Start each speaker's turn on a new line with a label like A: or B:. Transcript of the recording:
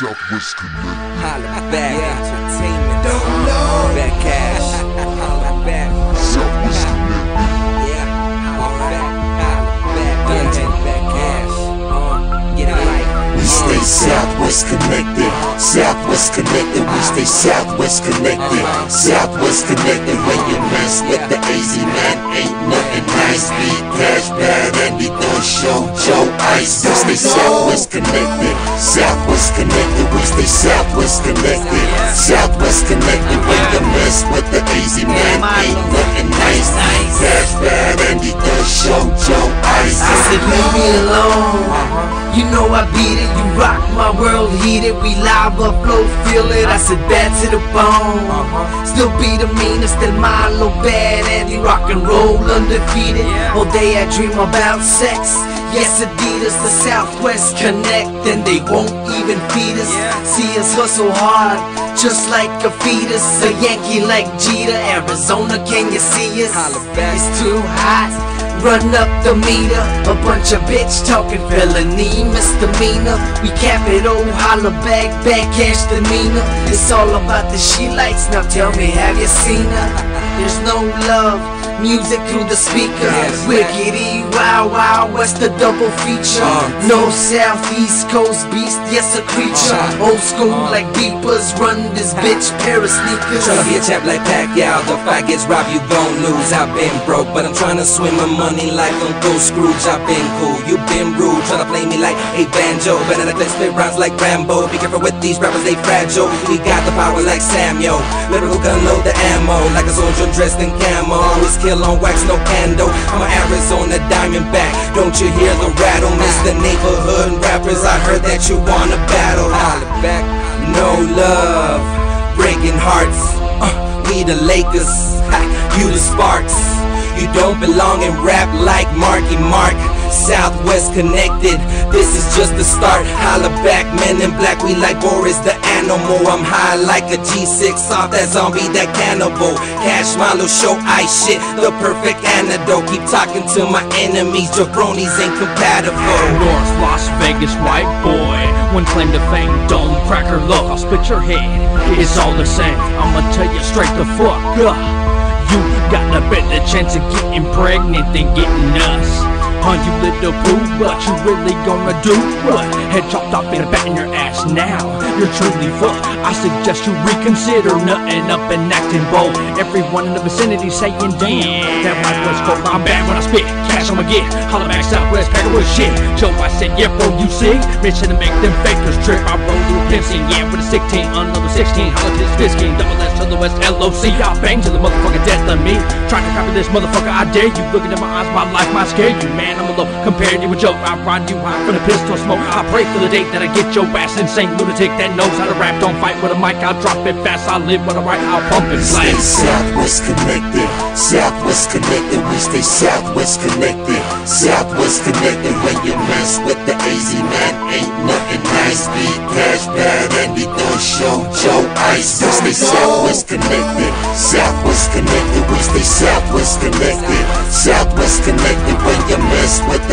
A: Southwest Connect.
B: Holla back, entertainment. Don't know. Badcash. Holla back.
A: Southwest Connect.
B: Yeah. Holla back. Holla back. Gunton. Badcash. Uh, get it right.
C: We stay Southwest connected, Southwest connected. We stay Southwest connected, Southwest connected. When you mess with the AZ man, ain't nothing nice. Be cash bad and be show Joe Ice. We stay Southwest connected, Southwest connected. We stay Southwest connected, Southwest connected. When you mess with the easy man, ain't nothing nice. Cash bad and be done show Joe Ice.
D: I said, leave me alone. You know I beat it, you rock my world, heat it. We live up upload, feel it. I said, that to the bone. Still be the meanest, still Milo bad, Andy rock and roll, undefeated. All day I dream about sex. Yes, Adidas, the Southwest connect, and they won't even feed us. See us hustle hard, just like a fetus. A Yankee like Jeter, Arizona, can you see us? It's too hot. Run up the meter, a bunch of bitch talking felony, misdemeanor. We cap it, oh, holla back, Badcash demeanor. It's all about the she lights. Now tell me, have you seen her? There's no love, music through the speaker. Wickedy, wow, wow, what's the double feature?
B: Uh.
D: No southeast coast beast, yes, a creature.
B: Uh.
D: Old school like beepers, run this bitch, pair of sneakers.
B: Tryna be a champ like Pacquiao. The fight gets robbed, you gon' lose. I've been broke, but I'm tryna swim my money like Uncle Scrooge. I've been cool, you've been rude. Tryna play me like a banjo. Better than spit rhymes like Rambo. Be careful with these rappers, they fragile. We got the power like Samuel. Lyrical gun load the ammo. Like a soldier dressed in camo. Always kill on wax, no candle. I'm an Arizona Diamondback. Don't you hear the rattle? Miss the neighborhood rappers. I heard that you wanna battle. Holla back, no love breaking hearts. Uh, we the Lakers, ha, you the Sparks. You don't belong in rap like Marky Mark. Southwest connected, this is just the start. Holla back, men in black, we like Boris the animal. I'm high like a G6, off that zombie, that cannibal. Cash Milo show ice shit, the perfect antidote. Keep talking to my enemies, jabronis ain't compatible.
E: North Las Vegas white boy. One claim to fame, Dome Cracker Loc. I'll spit your head. It's all the same. I'ma tell you straight the fuck up. You got a better chance of getting pregnant than getting us. Huh, you little poo, but you really gonna do what? Head chopped off and in your ass now. You're truly fucked. I suggest you reconsider nutting up and acting bold. Everyone in the vicinity saying, damn, that white was cold. I'm bad when I spit, cash I'ma get. Holla back Southwest, packer with shit. Joe, I said, yeah, bro, you see? Mission to make them fakers trip. I roll through Pimsing, yeah, with a 16, another 16. Holla to this Bisking, double S to the West, LOC. I bang to the motherfucker death of me. Trying to copy this motherfucker, I dare you. Looking in my eyes, my life might scare you, man. I'm a low compared to a joke. I ride you high for the pistol smoke. I pray for the date that I get your ass insane lunatic that knows how to rap. Don't fight with a mic, I'll drop it fast. I live when I write, I'll pump it
C: We stay
E: flat.
C: Southwest connected, Southwest connected. We stay Southwest connected, Southwest connected. When you mess with the AZ man, ain't nothing nice. Be cash bad and be done show Joe Ice. We stay Southwest connected, Southwest connected. We stay Southwest connected, Southwest connected. When you mess with